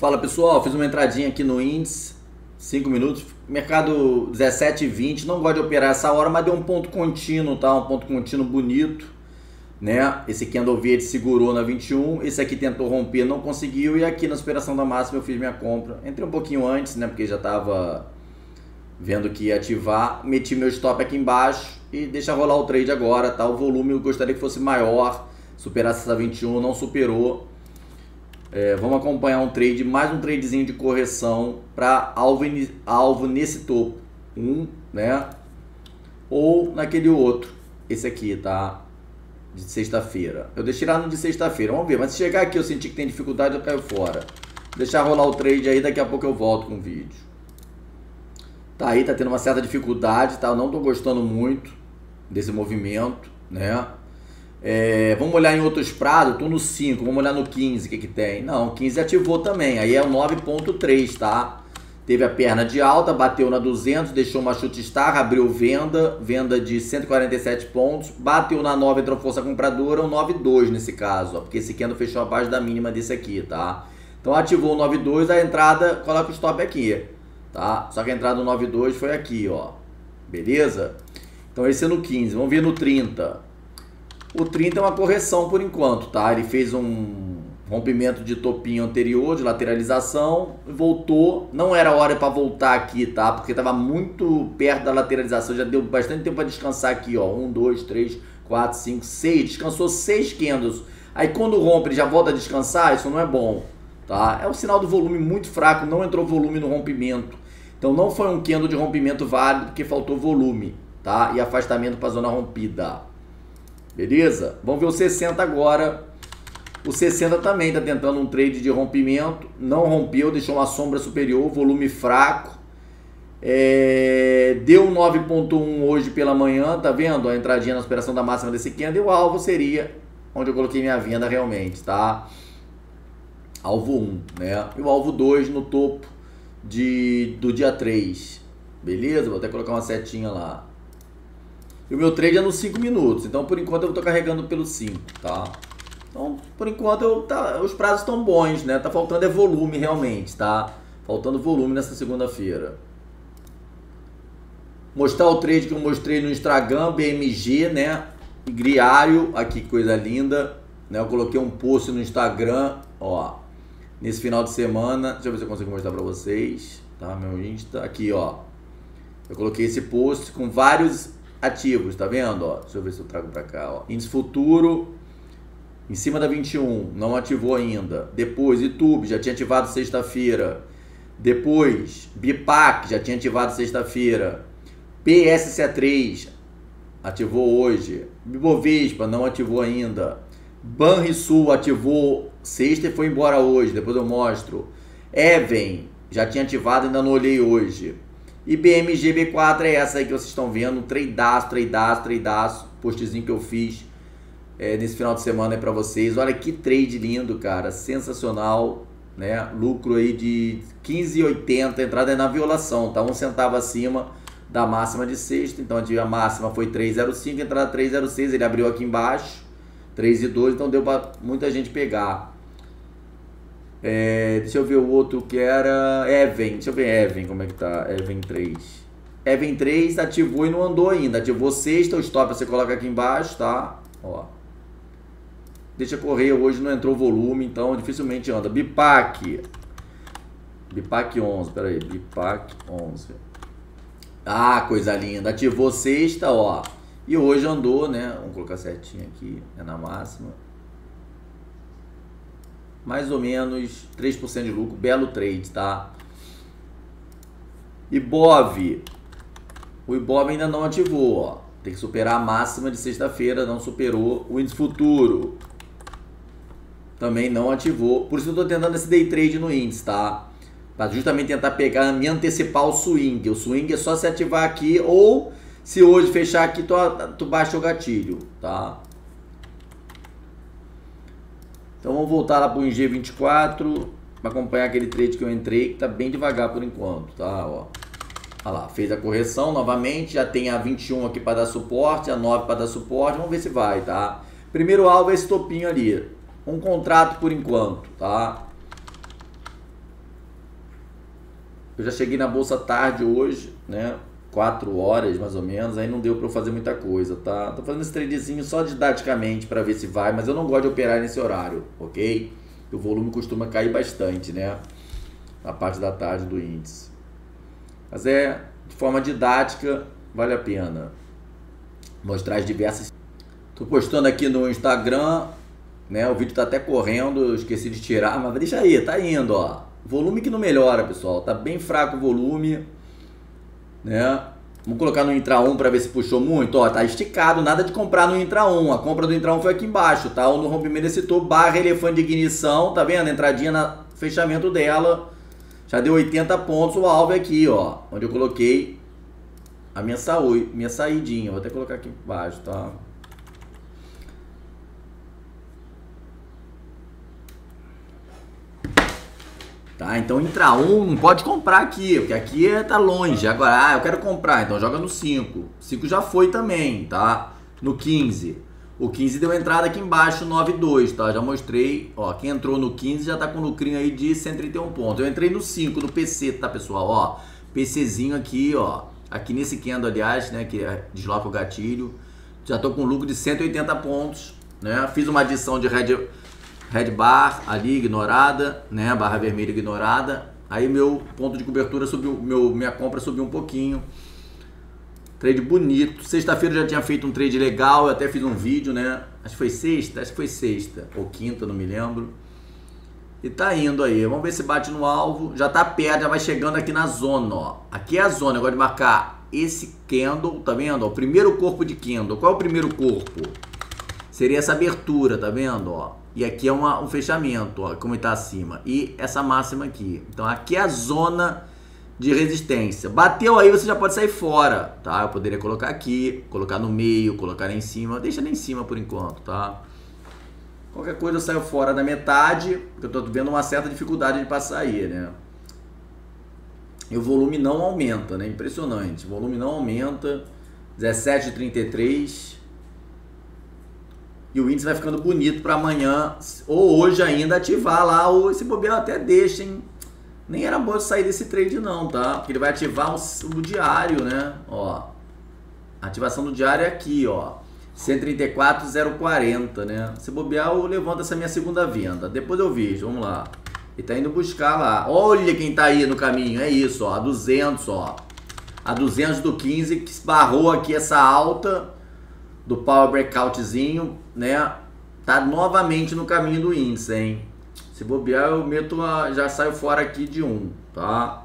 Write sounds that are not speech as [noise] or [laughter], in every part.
Fala pessoal, fiz uma entradinha aqui no índice, 5 minutos, mercado 17,20, não gosto de operar essa hora, mas deu um ponto contínuo, tá? Um ponto contínuo bonito, né? Esse candle verde segurou na 21, esse aqui tentou romper, não conseguiu, e aqui na superação da máxima eu fiz minha compra. Entrei um pouquinho antes, né? Porque já tava vendo que ia ativar, meti meu stop aqui embaixo e deixa rolar o trade agora, tá? O volume eu gostaria que fosse maior, superasse essa 21, não superou. É, vamos acompanhar um trade, mais um tradezinho de correção para alvo, alvo nesse topo. Um, né? Ou naquele outro. Esse aqui, tá? De sexta-feira. Eu deixei lá no de sexta-feira. Vamos ver. Mas se chegar aqui eu sentir que tem dificuldade, eu caio fora. Deixar rolar o trade aí, daqui a pouco eu volto com o vídeo. Tá aí, tá tendo uma certa dificuldade, tá? Eu não tô gostando muito desse movimento, né? É, vamos olhar em outros prados, tô no 5, vamos olhar no 15, o que que tem? Não, 15 ativou também, aí é o 9.3, tá? Teve a perna de alta, bateu na 200, deixou uma chute star, abriu venda, venda de 147 pontos, bateu na 9, entrou força compradora, um 9.2 nesse caso, ó, porque esse candle fechou abaixo da mínima desse aqui, tá? Então ativou o 9.2, a entrada, coloca o stop aqui, tá? Só que a entrada do 9.2 foi aqui, ó, beleza? Então esse é no 15, vamos ver no 30. O 30 é uma correção por enquanto, tá? Ele fez um rompimento de topinho anterior, de lateralização, voltou. Não era hora para voltar aqui, tá? Porque estava muito perto da lateralização, já deu bastante tempo para descansar aqui, ó. Um, dois, três, quatro, cinco, seis. Descansou seis candles. Aí quando rompe, ele já volta a descansar, isso não é bom, tá? É o sinal do volume muito fraco, não entrou volume no rompimento. Então não foi um candle de rompimento válido porque faltou volume, tá? E afastamento para a zona rompida. Beleza? Vamos ver o 60 agora. O 60 também está tentando um trade de rompimento. Não rompeu, deixou uma sombra superior, volume fraco. É, deu 9.1 hoje pela manhã, tá vendo? A entradinha na superação da máxima desse candle. E o alvo seria onde eu coloquei minha venda realmente, tá? Alvo 1, né? E o alvo 2 no topo de, do dia 3. Beleza? Vou até colocar uma setinha lá. E o meu trade é nos 5 minutos. Então, por enquanto, eu estou carregando pelo 5, tá? Então, por enquanto, eu, tá, os prazos estão bons, né? Tá faltando é volume realmente, tá? Faltando volume nessa segunda-feira. Mostrar o trade que eu mostrei no Instagram, BMG, né? Griário, aqui coisa linda. Né? Eu coloquei um post no Instagram, ó. Nesse final de semana, deixa eu ver se eu consigo mostrar pra vocês, tá? Meu Insta, aqui, ó. Eu coloquei esse post com vários ativos, tá vendo? Ó, deixa eu ver se eu trago para cá. Ó. Índice futuro em cima da 21, não ativou ainda. Depois, YouTube, já tinha ativado sexta-feira. Depois, BIPAC, já tinha ativado sexta-feira. PSC3, ativou hoje. Bibovespa, não ativou ainda. Banrisul ativou sexta e foi embora hoje, depois eu mostro. Even, já tinha ativado, ainda não olhei hoje. E BMGB4 é essa aí que vocês estão vendo, tradeaço, tradeaço, tradeaço, postzinho que eu fiz é, nesse final de semana é para vocês. Olha que trade lindo, cara, sensacional, né? Lucro aí de 15,80, entrada é na violação, tá? Um centavo acima da máxima de sexta, então a máxima foi 3,05, entrada 3,06, ele abriu aqui embaixo, 3,2, então deu para muita gente pegar. É, deixa eu ver o outro que era Even. Deixa eu ver Even, como é que tá? Even 3. Even 3 ativou e não andou ainda. Ativou sexta, o stop você coloca aqui embaixo, tá? Ó. Deixa correr, hoje não entrou volume, então dificilmente anda. Bipac. Bipac 11, peraí. Bipac 11. Ah, coisa linda. Ativou sexta, ó. E hoje andou, né? Vamos colocar certinho aqui, é na máxima mais ou menos 3% de lucro, belo trade, tá? Ibov, o Ibov ainda não ativou, ó. Tem que superar a máxima de sexta-feira, não superou. O índice futuro também não ativou. Por isso eu tô tentando esse day trade no índice, tá? Para justamente tentar pegar, me antecipar o swing. O swing é só se ativar aqui ou se hoje fechar aqui, tu, tu baixa o gatilho, tá? Então vamos voltar lá para o G24 para acompanhar aquele trade que eu entrei que está bem devagar por enquanto, tá? Ó. Olha lá, fez a correção novamente, já tem a 21 aqui para dar suporte, a 9 para dar suporte, vamos ver se vai, tá? Primeiro alvo é esse topinho ali, um contrato por enquanto, tá? Eu já cheguei na bolsa tarde hoje, né? 4 horas mais ou menos, aí não deu para eu fazer muita coisa, tá? Tô fazendo esse tradezinho só didaticamente para ver se vai, mas eu não gosto de operar nesse horário, ok? O volume costuma cair bastante, né? Na parte da tarde do índice. Mas é de forma didática, vale a pena mostrar as diversas. Tô postando aqui no Instagram, né? O vídeo tá até correndo, eu esqueci de tirar, [laughs] mas deixa aí, tá indo, ó. Volume que não melhora, pessoal. Tá bem fraco o volume né? Vamos colocar no Intra 1 para ver se puxou muito. Ó, tá esticado, nada de comprar no Intra 1. A compra do Intra 1 foi aqui embaixo, tá? Ou no rompimento desse topo, barra elefante de ignição, tá vendo? Entradinha no fechamento dela. Já deu 80 pontos o alvo é aqui, ó. Onde eu coloquei a minha, saúde, minha saidinha. Vou até colocar aqui embaixo, tá? Tá? Então entra um, não pode comprar aqui, porque aqui é, tá longe. Agora, ah, eu quero comprar, então joga no 5. 5 já foi também, tá? No 15. O 15 deu entrada aqui embaixo, 9,2, tá? Já mostrei, ó, quem entrou no 15 já tá com lucrinho aí de 131 pontos. Eu entrei no 5, no PC, tá, pessoal? Ó, PCzinho aqui, ó. Aqui nesse candle, aliás, né, que é, desloca o gatilho. Já tô com lucro de 180 pontos, né? Fiz uma adição de red red bar ali ignorada, né? Barra vermelha ignorada. Aí meu ponto de cobertura subiu, meu, minha compra subiu um pouquinho. Trade bonito. Sexta-feira já tinha feito um trade legal, eu até fiz um vídeo, né? Acho que foi sexta, acho que foi sexta ou quinta, não me lembro. E tá indo aí. Vamos ver se bate no alvo. Já tá perto, já vai chegando aqui na zona, ó. Aqui é a zona, gosto de marcar esse candle, tá vendo? O primeiro corpo de candle. Qual é o primeiro corpo? Seria essa abertura, tá vendo, ó? E aqui é uma, um fechamento, ó, como está acima. E essa máxima aqui. Então aqui é a zona de resistência. Bateu aí, você já pode sair fora, tá? Eu poderia colocar aqui, colocar no meio, colocar em cima. Deixa nem em cima por enquanto, tá? Qualquer coisa eu saio fora da metade, porque eu tô vendo uma certa dificuldade de passar aí, né? E o volume não aumenta, né? Impressionante. O volume não aumenta. 17,33 e o índice vai ficando bonito para amanhã ou hoje ainda ativar lá, ou esse bobeiro até deixa, hein? Nem era bom sair desse trade não, tá? Porque ele vai ativar o, o diário, né? Ó, ativação do diário é aqui, ó. 134,040, né? Se bobear, eu levanto essa minha segunda venda. Depois eu vejo, vamos lá. Ele tá indo buscar lá. Olha quem tá aí no caminho, é isso, ó. A 200, ó. A 200 do 15 que esbarrou aqui essa alta do Power Breakoutzinho, né? Tá novamente no caminho do índice, hein? Se bobear, eu meto a, já saio fora aqui de 1, tá?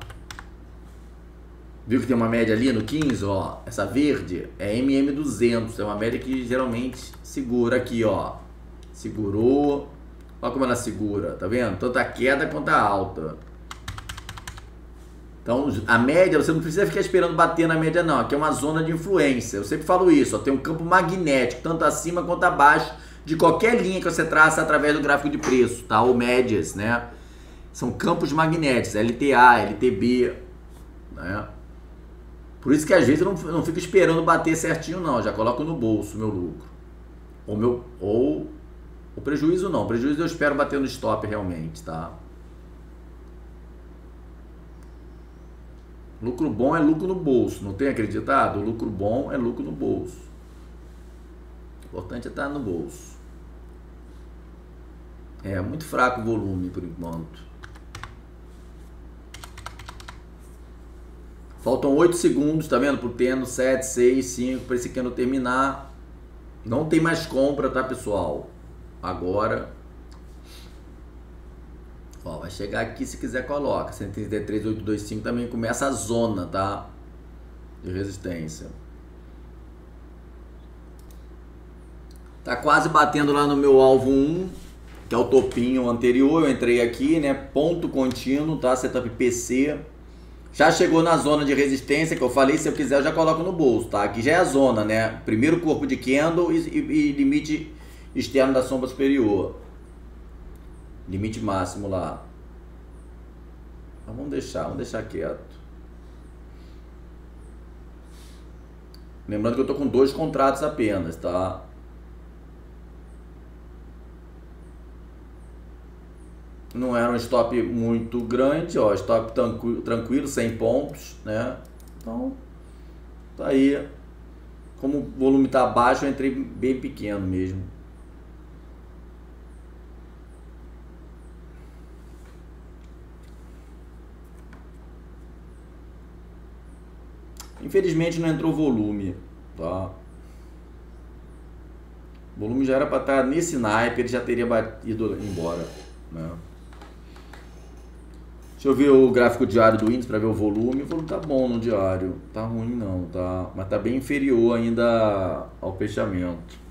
Viu que tem uma média ali no 15, ó? Essa verde é MM200, é uma média que geralmente segura aqui, ó. Segurou. Olha como ela segura, tá vendo? Tanto a queda quanto a alta. Então, a média, você não precisa ficar esperando bater na média, não. Aqui é uma zona de influência. Eu sempre falo isso, ó, tem um campo magnético, tanto acima quanto abaixo, de qualquer linha que você traça através do gráfico de preço, tá? Ou médias, né? São campos magnéticos, LTA, LTB, né? Por isso que às vezes eu não, não fico esperando bater certinho, não. Já coloco no bolso meu lucro. Ou, meu, ou o prejuízo não. O prejuízo eu espero bater no stop realmente, tá? Lucro bom é lucro no bolso, não tem acreditado? Lucro bom é lucro no bolso. O importante é estar no bolso. É muito fraco o volume por enquanto. Faltam 8 segundos, tá vendo? Pro tendo 7, 6, 5, para esse cano terminar. Não tem mais compra, tá, pessoal? Agora Ó, vai chegar aqui se quiser coloca. 133,825 também começa a zona, tá? De resistência. Tá quase batendo lá no meu alvo 1, que é o topinho anterior. Eu entrei aqui, né? Ponto contínuo, tá? Setup PC. Já chegou na zona de resistência que eu falei, se eu quiser eu já coloco no bolso, tá? Aqui já é a zona, né? Primeiro corpo de candle e, e, e limite externo da sombra superior. Limite máximo lá. Vamos deixar, vamos deixar quieto. Lembrando que eu tô com dois contratos apenas, tá? Não era um stop muito grande, ó, stop tranquilo 100 pontos, né? Então, tá aí. Como o volume tá baixo, eu entrei bem pequeno mesmo. Infelizmente não entrou volume, tá? O volume já era para estar tá nesse naipe, ele já teria batido embora, né? Deixa eu ver o gráfico diário do índice para ver o volume. O volume tá bom no diário, tá ruim não, tá? Mas tá bem inferior ainda ao fechamento.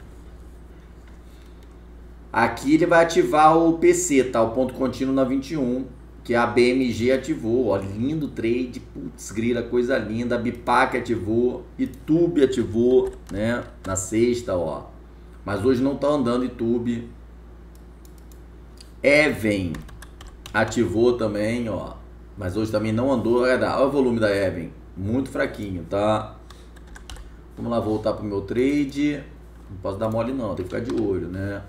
Aqui ele vai ativar o PC, tá? O ponto contínuo na 21 que a BMG ativou, ó, lindo trade, putz, grila, coisa linda, a Bipac ativou, YouTube ativou, né, na sexta, ó. Mas hoje não tá andando YouTube. Even ativou também, ó. Mas hoje também não andou, olha o volume da Even, muito fraquinho, tá? Vamos lá voltar pro meu trade. Não posso dar mole não, tem que ficar de olho, né?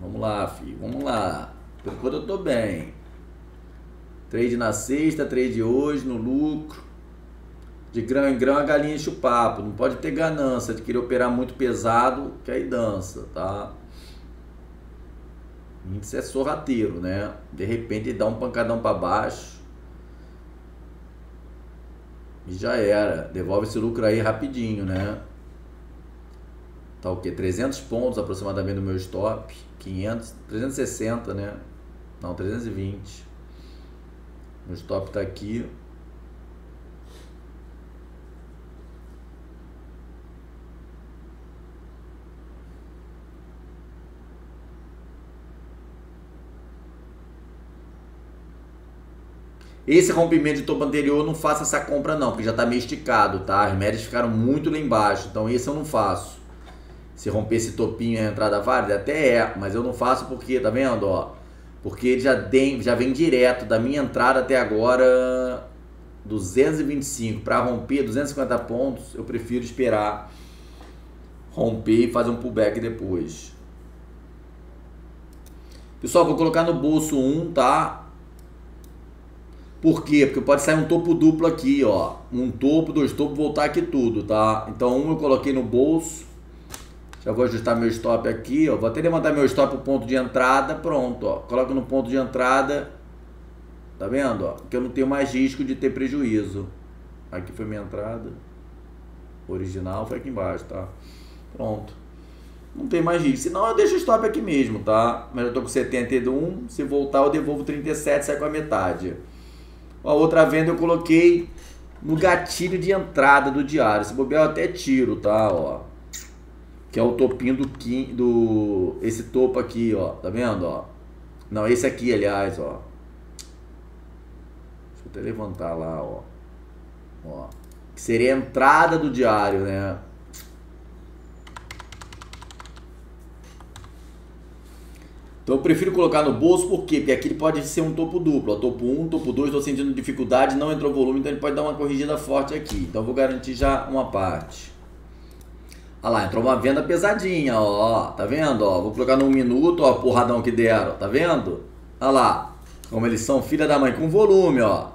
Vamos lá, filho, vamos lá. Por enquanto eu tô bem. Trade na sexta, trade hoje, no lucro. De grão em grão a galinha enche o papo. Não pode ter ganância de querer operar muito pesado, que aí dança, tá? Índice é sorrateiro, né? De repente dá um pancadão para baixo. E já era. Devolve esse lucro aí rapidinho, né? Tá o quê? 300 pontos aproximadamente no meu stop. 500, 360, né? Não, 320. O stop está aqui. Esse rompimento de topo anterior, não faça essa compra não, porque já está meio esticado, tá? As médias ficaram muito lá embaixo, então esse eu não faço. Se romper esse topinho é a entrada válida, até é, mas eu não faço porque, tá vendo, ó? Porque ele já, tem, já vem direto da minha entrada até agora 225 para romper 250 pontos, eu prefiro esperar romper e fazer um pullback depois. Pessoal, vou colocar no bolso 1, tá? Por quê? Porque pode sair um topo duplo aqui, ó. Um topo, dois topos, voltar aqui tudo, tá? Então um eu coloquei no bolso já vou ajustar meu stop aqui, ó. Vou até levantar meu stop o ponto de entrada, pronto, ó. Coloco no ponto de entrada. Tá vendo, ó? Que eu não tenho mais risco de ter prejuízo. Aqui foi minha entrada. Original foi aqui embaixo, tá? Pronto. Não tem mais risco. Senão eu deixo o stop aqui mesmo, tá? Mas eu tô com 71. Se voltar, eu devolvo 37, sai com a metade. A outra venda eu coloquei no gatilho de entrada do diário. Se bobear, eu até tiro, tá? Ó que é o topinho do, do esse topo aqui, ó, tá vendo, ó? Não, esse aqui, aliás, ó. Deixa eu até levantar lá, ó. Ó. Que seria a entrada do diário, né? Então eu prefiro colocar no bolso, por quê? Porque aqui ele pode ser um topo duplo. Ó, topo 1, topo 2, estou sentindo dificuldade, não entrou volume, então ele pode dar uma corrigida forte aqui. Então eu vou garantir já uma parte. Olha lá, entrou uma venda pesadinha, ó. Tá vendo? Ó, vou colocar num minuto, ó, porradão que deram. Tá vendo? Olha lá. Como eles são filha da mãe, com volume, ó.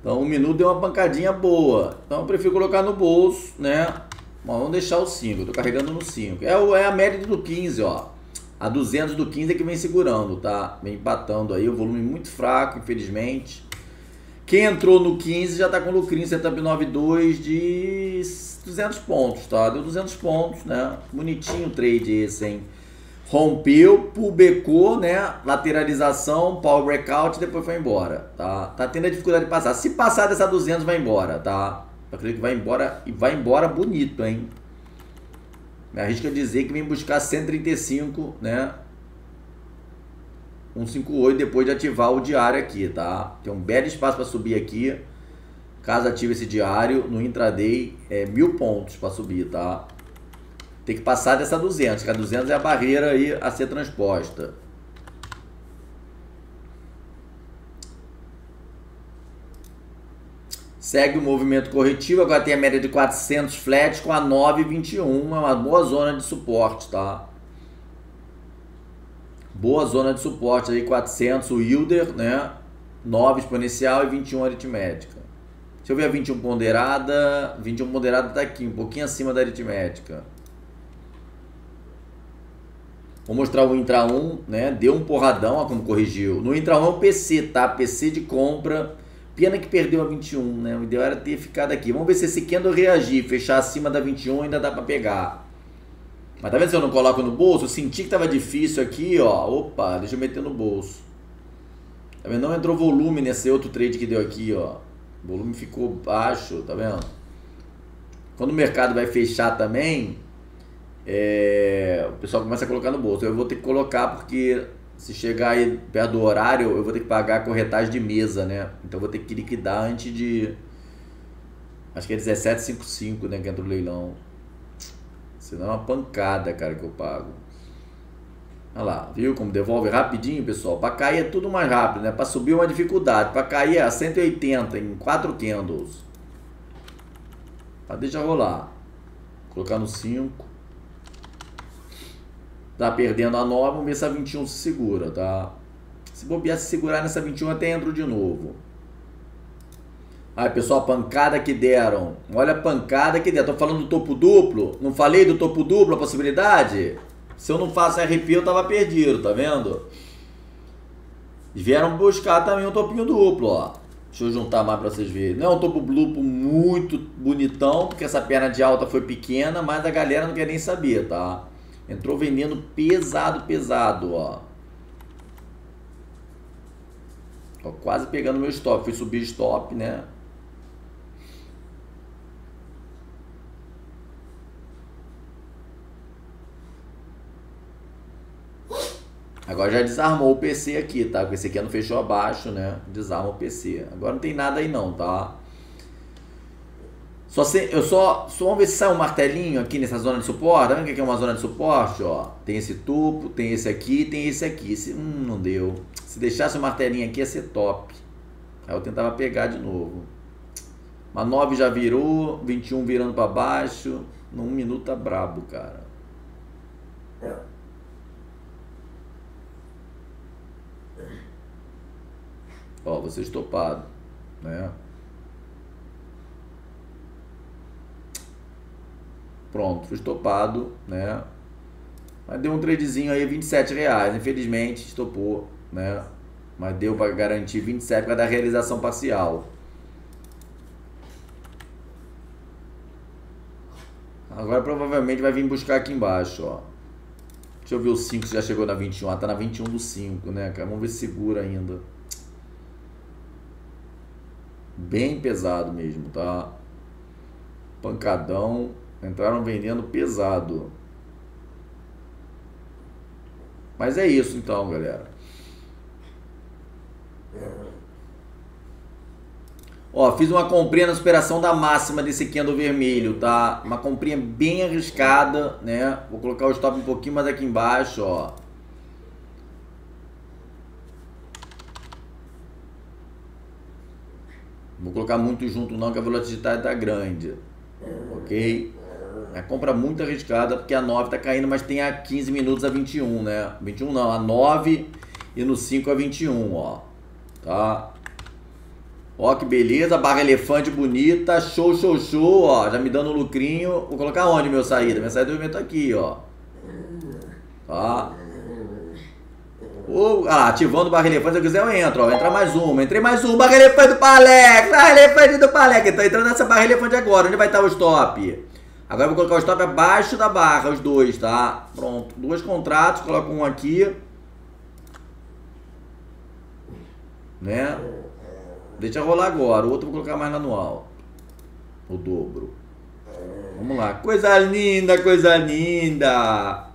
Então um minuto deu uma pancadinha boa. Então eu prefiro colocar no bolso, né? Bom, vamos deixar o 5. Eu tô carregando no 5. É, o, é a média do 15, ó. A 200 do 15 é que vem segurando, tá? Vem empatando aí. O volume muito fraco, infelizmente. Quem entrou no 15 já tá com lucrinho, setup 92 de 200 pontos, tá? Deu 200 pontos, né? Bonitinho o trade esse, hein? Rompeu, publicou, né? Lateralização, power breakout, depois foi embora, tá? Tá tendo a dificuldade de passar. Se passar dessa 200, vai embora, tá? Eu acredito que vai embora e vai embora bonito, hein? Me arrisco a dizer que vem buscar 135, né? 158 depois de ativar o diário aqui, tá? Tem um belo espaço para subir aqui. Caso ative esse diário, no intraday é mil pontos para subir, tá? Tem que passar dessa 200, que a 200 é a barreira aí a ser transposta. Segue o movimento corretivo, agora tem a média de 400 flats com a 9,21, é uma boa zona de suporte, tá? Boa zona de suporte aí, 400 o Wilder, né? 9 exponencial e 21 aritmética. Deixa eu ver a 21 ponderada. 21 ponderada tá aqui, um pouquinho acima da aritmética. Vou mostrar o Intra 1, né? Deu um porradão, ó como corrigiu. No Intra 1 é o PC, tá? PC de compra. Pena que perdeu a 21, né? O ideal era ter ficado aqui. Vamos ver se esse candle reagir, fechar acima da 21 ainda dá para pegar. Mas tá vendo se eu não coloco no bolso? Eu senti que tava difícil aqui, ó. Opa, deixa eu meter no bolso. Tá vendo? Não entrou volume nesse outro trade que deu aqui, ó. O volume ficou baixo, tá vendo? Quando o mercado vai fechar também, é... o pessoal começa a colocar no bolso. Eu vou ter que colocar porque se chegar aí perto do horário, eu vou ter que pagar a corretagem de mesa, né? Então eu vou ter que liquidar antes de. Acho que é 17,55, né? Que entra o leilão. Senão é uma pancada, cara, que eu pago. Olha lá, viu como devolve rapidinho, pessoal? Para cair é tudo mais rápido, né? Para subir é uma dificuldade. Para cair é 180 em 4 candles. Mas deixa rolar. Vou colocar no 5. Tá perdendo a 9, vamos ver se a 21 se segura, tá? Se bobear, se segurar nessa 21 até entro de novo. Aí, pessoal, a pancada que deram. Olha a pancada que deram. Tô falando do topo duplo. Não falei do topo duplo, a possibilidade? Se eu não faço RP, eu tava perdido, tá vendo? Vieram buscar também um topinho duplo, ó. Deixa eu juntar mais pra vocês verem. Não é um topo duplo muito bonitão, porque essa perna de alta foi pequena, mas a galera não quer nem saber, tá? Entrou vendendo pesado, pesado, ó. ó quase pegando meu stop. Fui subir stop, né? Agora já desarmou o PC aqui, tá? Porque esse aqui não fechou abaixo, né? Desarma o PC. Agora não tem nada aí não, tá? Só se, eu só, só vamos ver se sai um martelinho aqui nessa zona de suporte. Tá vendo que aqui é uma zona de suporte, ó? Tem esse tubo, tem esse aqui, tem esse aqui. Esse, hum, não deu. Se deixasse o um martelinho aqui ia ser top. Aí eu tentava pegar de novo. Mas 9 já virou, 21 virando para baixo. Num minuto tá brabo, cara. É. Ó, você estopado, né? Pronto, fui estopado, né? Mas deu um tradezinho aí, 27 reais. Infelizmente, estopou, né? Mas deu para garantir 27 para dar realização parcial. Agora provavelmente vai vir buscar aqui embaixo, ó. Deixa eu ver o 5 se já chegou na 21. Ah, tá na 21 do 5, né, cara? Vamos ver se segura ainda bem pesado mesmo, tá? Pancadão, entraram vendendo pesado. Mas é isso então, galera. Ó, fiz uma comprinha na superação da máxima desse candle vermelho, tá? Uma comprinha bem arriscada, né? Vou colocar o stop um pouquinho mais aqui embaixo, ó. Vou colocar muito junto não, que a volatilidade está grande. Ok? É compra muito arriscada, porque a 9 está caindo, mas tem a 15 minutos a 21, né? 21 não, a 9 e no 5 a 21, ó. Tá? Ó que beleza, barra elefante bonita, show, show, show, ó. Já me dando um lucrinho. Vou colocar onde meu saída? Minha saída do evento aqui, ó. Tá? O, ah, ativando o barra elefante, se eu quiser eu entro, ó. Entra mais uma, entrei mais uma, barra elefante do Palec, barra elefante do Palec. Então entrando nessa barra elefante agora, onde vai estar o stop? Agora eu vou colocar o stop abaixo da barra, os dois, tá? Pronto, dois contratos, coloco um aqui. Né? Deixa rolar agora, o outro vou colocar mais lá no alto. O dobro. Vamos lá, coisa linda, coisa linda.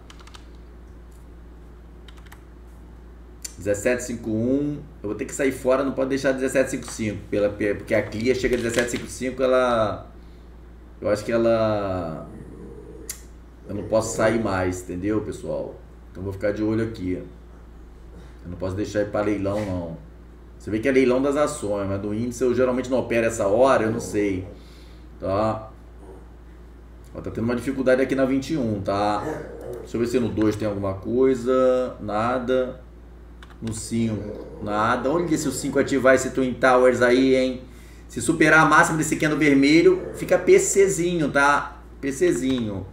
1751, eu vou ter que sair fora, não pode deixar 1755, pela, porque a Clia chega a 1755, ela. Eu acho que ela. Eu não posso sair mais, entendeu, pessoal? Então vou ficar de olho aqui. Eu não posso deixar ir para leilão, não. Você vê que é leilão das ações, mas do índice eu geralmente não opero essa hora, eu não sei. Tá? Ó, tá tendo uma dificuldade aqui na 21, tá? Deixa eu ver se no 2 tem alguma coisa. Nada. No 5, nada. Onde se o 5 ativar esse Twin Towers aí, hein? Se superar a máxima desse candle vermelho, fica PCzinho, tá? PCzinho.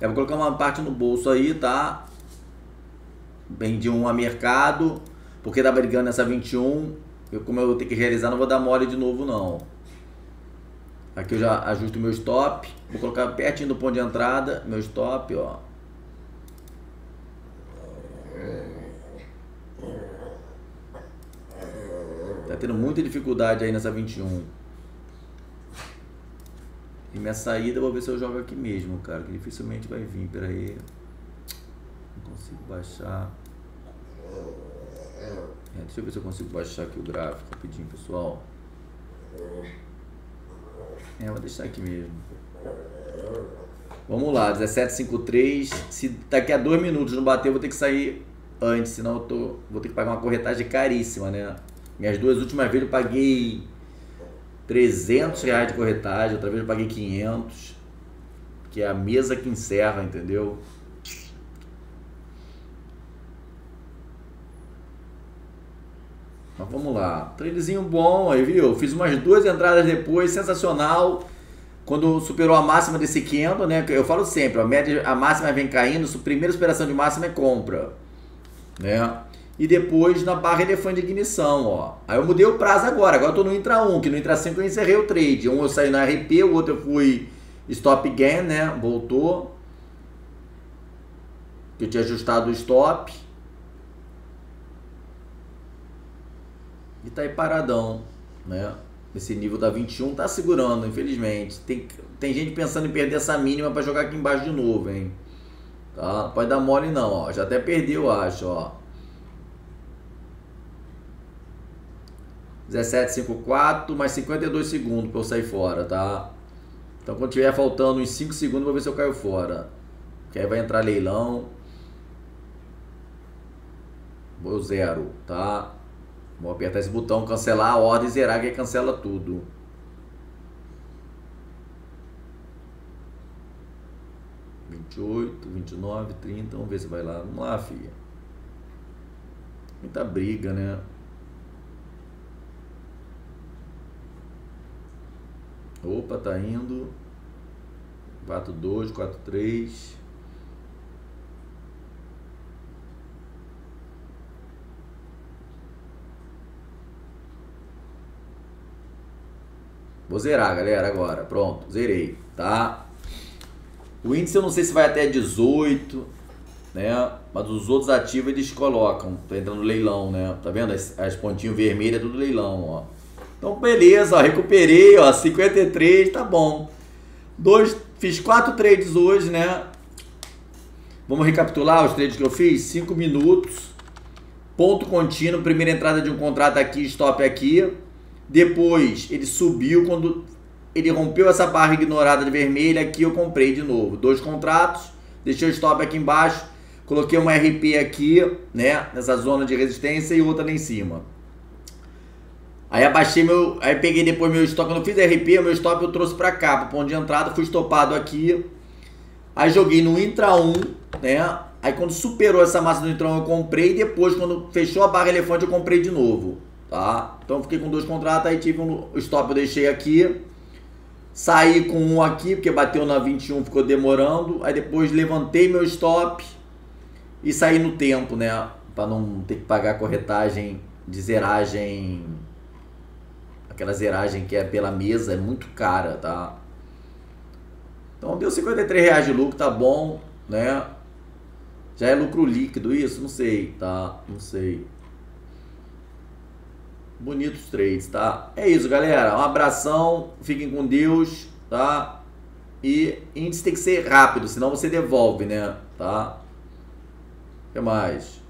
Eu vou colocar uma parte no bolso aí, tá? Vendi um a mercado, porque tá brigando nessa 21. Eu, como eu vou ter que realizar, não vou dar mole de novo, não. Aqui eu já ajusto meu stop. Vou colocar pertinho do ponto de entrada, meu stop, ó. Tá tendo muita dificuldade aí nessa 21. E minha saída vou ver se eu jogo aqui mesmo, cara. Que dificilmente vai vir. Pera aí. Não consigo baixar. É, deixa eu ver se eu consigo baixar aqui o gráfico rapidinho, pessoal. É, vou deixar aqui mesmo. Vamos lá, 1753. Se daqui a dois minutos não bater, eu vou ter que sair antes, senão eu tô, vou ter que pagar uma corretagem caríssima, né? Minhas duas últimas vezes eu paguei 300 reais de corretagem, outra vez eu paguei 500, que é a mesa que encerra, entendeu? Mas vamos lá, tradezinho bom aí, viu? Fiz umas duas entradas depois, sensacional. Quando superou a máxima desse candle, né? Eu falo sempre, a média, a máxima vem caindo, primeira superação de máxima é compra, né? E depois na barra elefante de ignição, ó. Aí eu mudei o prazo agora, agora eu tô no Intra 1, que no Intra 5 eu encerrei o trade. Um eu saí no RP, o outro eu fui stop gain, né? Voltou. Eu tinha ajustado o stop. E tá aí paradão, né? Esse nível da 21 tá segurando, infelizmente. Tem, tem gente pensando em perder essa mínima para jogar aqui embaixo de novo, hein? Tá? Pode dar mole não, ó. Já até perdeu, acho, ó. 17,54 mais 52 segundos para eu sair fora, tá? Então quando tiver faltando uns 5 segundos, vou ver se eu caio fora. Que aí vai entrar leilão. Vou zero, tá? Vou apertar esse botão, cancelar a ordem zerar, que aí cancela tudo. Vinte e oito, vinte e nove, trinta, vamos ver se vai lá. Vamos lá, filha. Muita briga, né? Opa, tá indo. 4-2, 4-3. Vou zerar, galera, agora. Pronto, zerei, tá? O índice eu não sei se vai até 18, né? Mas os outros ativos eles colocam. Tá entrando no leilão, né? Tá vendo? As, as pontinhas vermelhas é tudo leilão, ó. Então, beleza, ó, recuperei, ó, 53, tá bom. Dois, fiz quatro trades hoje, né? Vamos recapitular os trades que eu fiz? 5 minutos, ponto contínuo, primeira entrada de um contrato aqui, stop aqui. Depois ele subiu, quando ele rompeu essa barra ignorada de vermelha, aqui eu comprei de novo. Dois contratos, deixei o stop aqui embaixo, coloquei uma RP aqui, né, nessa zona de resistência e outra lá em cima. Aí abaixei meu. Aí peguei depois meu stop. Eu fiz RP, meu stop eu trouxe pra cá, pro ponto de entrada, fui estopado aqui. Aí joguei no Intra 1, né? Aí quando superou essa massa do Intra 1 eu comprei. E depois, quando fechou a barra elefante, eu comprei de novo. Tá? Então fiquei com dois contratos. Aí tive um stop, eu deixei aqui. Saí com um aqui, porque bateu na 21, ficou demorando. Aí depois levantei meu stop e saí no tempo, né? Pra não ter que pagar corretagem de zeragem Aquela zeragem que é pela mesa é muito cara, tá? Então deu 53 reais de lucro, tá bom, né? Já é lucro líquido isso? Não sei, tá? Não sei. Bonitos trades, tá? É isso, galera. Um abração, fiquem com Deus, tá? E índice tem que ser rápido, senão você devolve, né? Tá? Até mais.